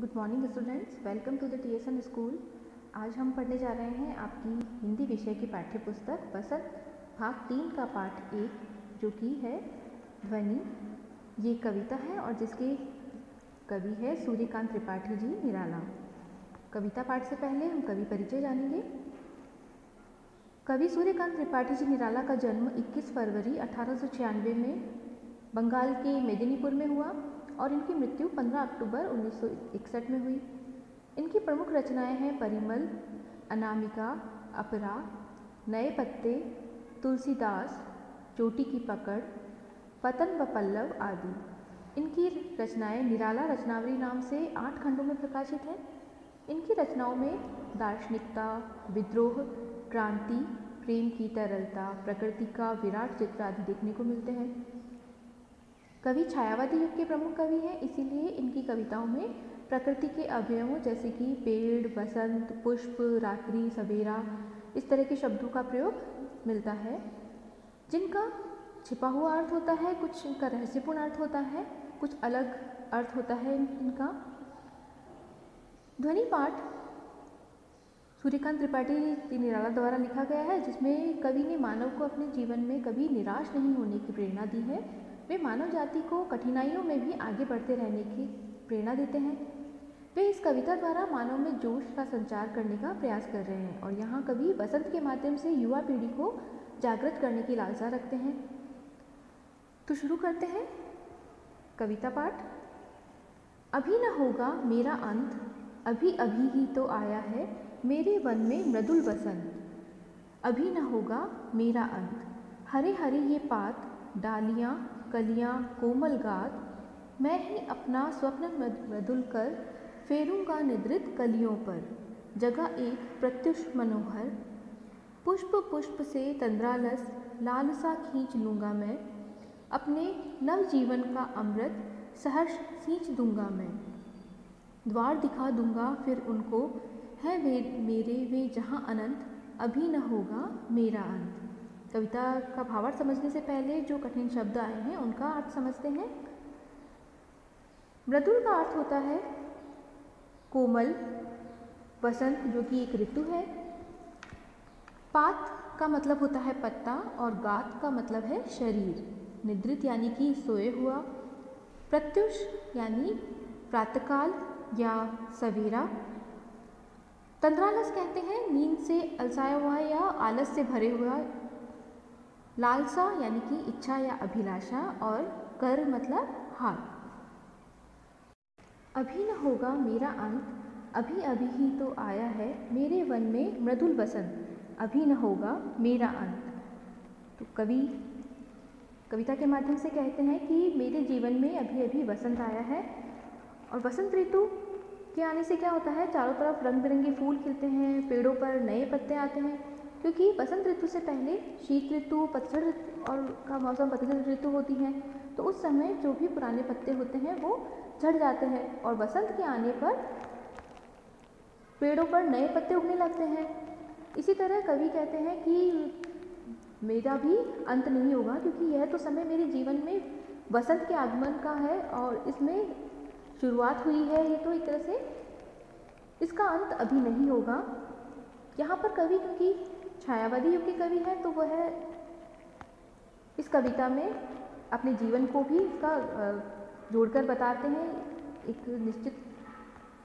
Good morning students welcome to the T S N school आज हम पढ़ने जा रहे हैं आपकी हिंदी विषय की पाठ्य पुस्तक बसंत, भाग तीन का पाठ एक, जो कि है ध्वनि। ये कविता है और जिसके कवि है सूर्यकांत त्रिपाठी जी निराला। कविता पाठ से पहले हम कवि परिचय जानेंगे। कवि सूर्यकांत त्रिपाठी जी निराला का जन्म 21 फरवरी अठारह सौ छियानवे में बंगाल के मेदिनीपुर में हुआ। और इनकी मृत्यु 15 अक्टूबर 1961 में हुई। इनकी प्रमुख रचनाएँ हैं परिमल, अनामिका, अपरा, नए पत्ते, तुलसीदास, चोटी की पकड़, पतन व पल्लव आदि। इनकी रचनाएँ निराला रचनावली नाम से आठ खंडों में प्रकाशित हैं। इनकी रचनाओं में दार्शनिकता, विद्रोह, क्रांति, प्रेम की तरलता, प्रकृति का विराट चित्र आदि देखने को मिलते हैं। कवि छायावादी युग के प्रमुख कवि हैं, इसीलिए इनकी कविताओं में प्रकृति के अवयवों जैसे कि पेड़, बसंत, पुष्प, रात्रि, सवेरा, इस तरह के शब्दों का प्रयोग मिलता है। जिनका छिपा हुआ अर्थ होता है, कुछ इनका रहस्यपूर्ण अर्थ होता है, कुछ अलग अर्थ होता है इनका। ध्वनि पाठ सूर्यकांत त्रिपाठी निराला द्वारा लिखा गया है, जिसमें कवि ने मानव को अपने जीवन में कभी निराश नहीं होने की प्रेरणा दी है। वे मानव जाति को कठिनाइयों में भी आगे बढ़ते रहने की प्रेरणा देते हैं। वे इस कविता द्वारा मानव में जोश का संचार करने का प्रयास कर रहे हैं और यहाँ कवि बसंत के माध्यम से युवा पीढ़ी को जागृत करने की लालसा रखते हैं। तो शुरू करते हैं कविता पाठ। अभी न होगा मेरा अंत, अभी अभी ही तो आया है मेरे वन में मृदुल बसंत। अभी न होगा मेरा अंत, हरे हरे ये पात, डालियाँ कलियाँ कोमल गात, मैं ही अपना स्वप्न मृदुल कर फेरूँगा निद्रित कलियों पर। जगह एक प्रत्युष मनोहर, पुष्प पुष्प से तंद्रालस लालसा खींच लूँगा मैं। अपने नव जीवन का अमृत सहर्ष सींच दूँगा मैं। द्वार दिखा दूँगा फिर उनको, है वे मेरे, वे जहाँ अनंत, अभी न होगा मेरा अंत। कविता का भावार्थ समझने से पहले जो कठिन शब्द आए हैं, उनका अर्थ समझते हैं। मृदुल का अर्थ होता है कोमल, वसंत, जो कि एक ऋतु है। पात का मतलब होता है पत्ता और गात का मतलब है शरीर, निद्रित यानी कि सोए हुआ, प्रत्युष यानी प्रातकाल या सवेरा। तंद्रालस कहते हैं, नींद से अलसाया हुआ या आलस से भरे हुआ लालसा यानी कि इच्छा या अभिलाषा और कर मतलब हार। अभी न होगा मेरा अंत, अभी अभी ही तो आया है मेरे वन में मृदुल बसंत, अभी न होगा मेरा अंत। तो कवि, कविता के माध्यम से कहते हैं कि मेरे जीवन में अभी अभी बसंत आया है और बसंत ऋतु के आने से क्या होता है? चारों तरफ़ रंग बिरंगे फूल खिलते हैं, पेड़ों पर नए पत्ते आते हैं। क्योंकि बसंत ऋतु से पहले शीत ऋतु, पतझड़ और का मौसम पतझड़ ऋतु होती है। तो उस समय जो भी पुराने पत्ते होते हैं, वो झड़ जाते हैं और बसंत के आने पर पेड़ों पर नए पत्ते उगने लगते हैं। इसी तरह कवि कहते हैं कि मेरा भी अंत नहीं होगा, क्योंकि यह तो समय मेरे जीवन में बसंत के आगमन का है और इसमें शुरुआत हुई है। ये तो एक तरह से इसका अंत अभी नहीं होगा। यहाँ पर कवि क्योंकि छायावादी युग के कवि हैं तो वह इस कविता में अपने जीवन को भी इसका जोड़कर बताते हैं। एक निश्चित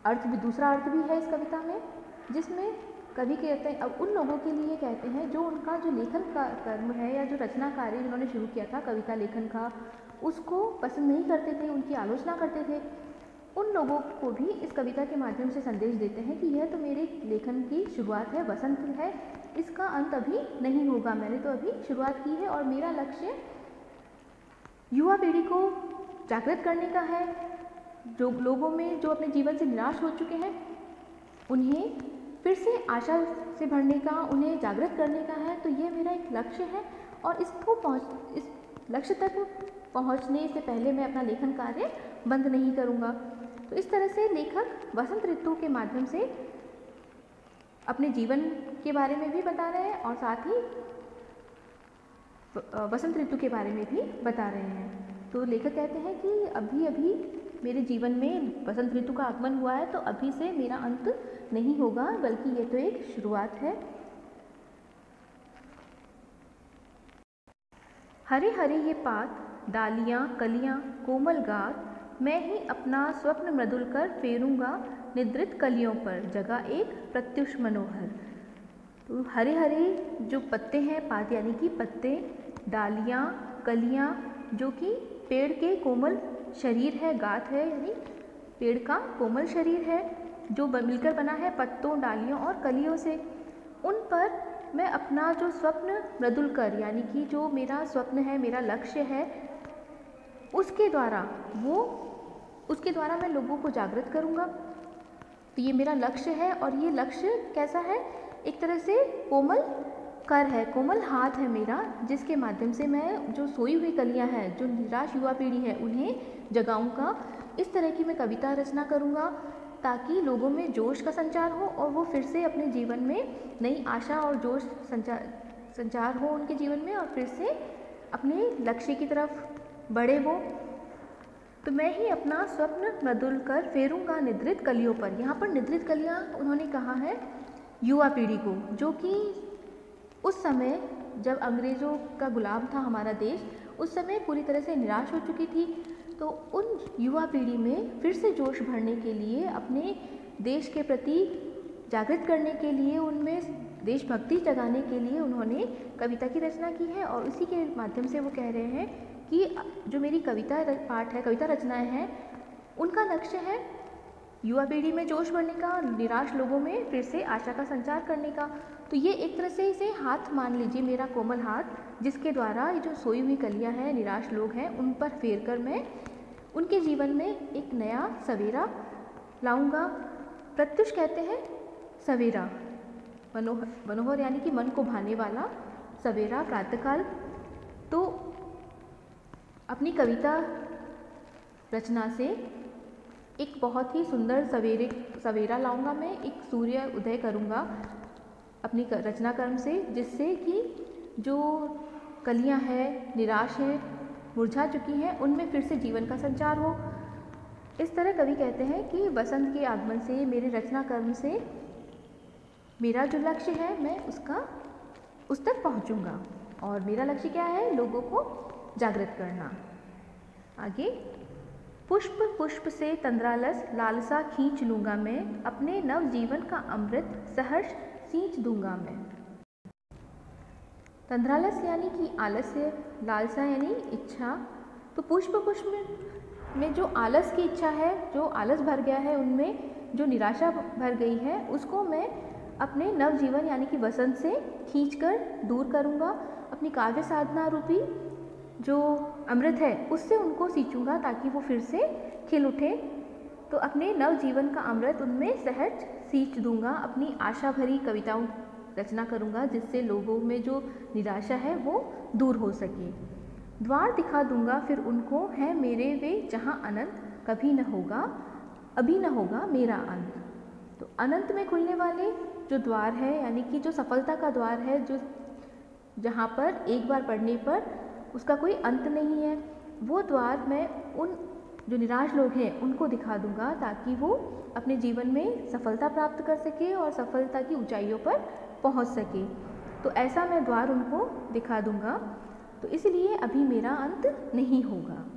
अर्थ भी, दूसरा अर्थ भी है इस कविता में, जिसमें कवि कहते हैं अब उन लोगों के लिए कहते हैं जो उनका जो लेखन का कर्म है या जो रचना कार्य जिन्होंने शुरू किया था, कविता लेखन का, उसको पसंद नहीं करते थे, उनकी आलोचना करते थे। उन लोगों को भी इस कविता के माध्यम से संदेश देते हैं कि यह तो मेरे लेखन की शुरुआत है, वसंत है इसका अंत अभी नहीं होगा। मैंने तो अभी शुरुआत की है और मेरा लक्ष्य युवा पीढ़ी को जागृत करने का है। जो लोगों में, जो अपने जीवन से निराश हो चुके हैं, उन्हें फिर से आशा से भरने का, उन्हें जागृत करने का है। तो ये मेरा एक लक्ष्य है और इसको पहुँच, इस लक्ष्य तक पहुँचने से पहले मैं अपना लेखन कार्य बंद नहीं करूँगा। तो इस तरह से लेखक वसंत ऋतु के माध्यम से अपने जीवन के बारे में भी बता रहे हैं और साथ ही वसंत ऋतु के बारे में भी बता रहे हैं। तो लेखक कहते हैं कि अभी अभी मेरे जीवन में बसंत ऋतु का आगमन हुआ है तो अभी से मेरा अंत नहीं होगा, बल्कि ये तो एक शुरुआत है। हरे हरे ये पात, डालियाँ, कलियाँ, कोमल गात, मैं ही अपना स्वप्न मृदुल कर फेरूँगा निद्रित कलियों पर जगह एक प्रत्युष मनोहर। तो हरे हरे जो पत्ते हैं पात यानी कि पत्ते, डालियाँ, कलियाँ, जो कि पेड़ के कोमल शरीर है गात है, यानी पेड़ का कोमल शरीर है, जो मिलकर बना है पत्तों, डालियों और कलियों से। उन पर मैं अपना जो स्वप्न मृदुल कर, यानी कि जो मेरा स्वप्न है, मेरा लक्ष्य है, उसके द्वारा वो, उसके द्वारा मैं लोगों को जागृत करूँगा। तो ये मेरा लक्ष्य है और ये लक्ष्य कैसा है? एक तरह से कोमल कर है, कोमल हाथ है मेरा, जिसके माध्यम से मैं जो सोई हुई कलियाँ हैं, जो निराश युवा पीढ़ी है, उन्हें जगाऊँगा। इस तरह की मैं कविता रचना करूँगा, ताकि लोगों में जोश का संचार हो और वो फिर से अपने जीवन में नई आशा और जोश संचार संचार हो उनके जीवन में और फिर से अपने लक्ष्य की तरफ़ बढ़े वो। तो मैं ही अपना स्वप्न मृदुल कर फेरूँगा निद्रित कलियों पर। यहाँ पर निद्रित कलियाँ, उन्होंने कहा है, युवा पीढ़ी को, जो कि उस समय जब अंग्रेज़ों का गुलाम था हमारा देश, उस समय पूरी तरह से निराश हो चुकी थी। तो उन युवा पीढ़ी में फिर से जोश भरने के लिए, अपने देश के प्रति जागृत करने के लिए, उनमें देशभक्ति जगाने के लिए उन्होंने कविता की रचना की है और उसी के माध्यम से वो कह रहे हैं कि जो मेरी कविता पाठ है, कविता रचनाएँ हैं, उनका लक्ष्य है युवा पीढ़ी में जोश भरने का, निराश लोगों में फिर से आशा का संचार करने का। तो ये एक तरह से इसे हाथ मान लीजिए, मेरा कोमल हाथ, जिसके द्वारा ये जो सोई हुई कलियाँ हैं, निराश लोग हैं, उन पर फेर कर मैं उनके जीवन में एक नया सवेरा लाऊँगा। प्रत्युष कहते हैं, सवेरा मनोहर मनोहर यानी कि मन को भाने वाला सवेरा प्रातःकाल। तो अपनी कविता रचना से एक बहुत ही सुंदर सवेरे सवेरा लाऊँगा मैं एक सूर्य उदय करूँगा अपनी कर, रचना कर्म से जिससे कि जो कलियाँ हैं निराश हैं मुरझा चुकी हैं उनमें फिर से जीवन का संचार हो। इस तरह कवि कहते हैं कि बसंत के आगमन से मेरे रचना कर्म से मेरा जो लक्ष्य है मैं उसका उस तक पहुंचूँगा। और मेरा लक्ष्य क्या है? लोगों को जागृत करना। आगे, पुष्प पुष्प से तंद्रालस लालसा खींच लूँगा मैं, अपने नव जीवन का अमृत सहर्ष सींच दूँगा मैं। तंद्रालस यानी कि आलस्य, लालसा यानी इच्छा। तो पुष्प पुष्प में जो आलस की इच्छा है, जो आलस भर गया है उनमें, जो निराशा भर गई है, उसको मैं अपने नव जीवन यानी कि वसंत से खींचकर दूर करूँगा, अपनी काव्य साधना रूपी जो अमृत है, उससे उनको सींचूँगा ताकि वो फिर से खिल उठे। तो अपने नव जीवन का अमृत उनमें सहज सींच दूँगा, अपनी आशा भरी कविताओं रचना करूँगा, जिससे लोगों में जो निराशा है वो दूर हो सके। द्वार दिखा दूँगा फिर उनको, है मेरे वे जहाँ अनंत कभी न होगा, अभी न होगा मेरा अंत। तो अनंत में खुलने वाले जो द्वार है, यानी कि जो सफलता का द्वार है, जो जहाँ पर एक बार पढ़ने पर उसका कोई अंत नहीं है। वो द्वार मैं उन जो निराश लोग हैं, उनको दिखा दूँगा ताकि वो अपने जीवन में सफलता प्राप्त कर सके और सफलता की ऊंचाइयों पर पहुँच सके। तो ऐसा मैं द्वार उनको दिखा दूँगा। तो इसलिए अभी मेरा अंत नहीं होगा।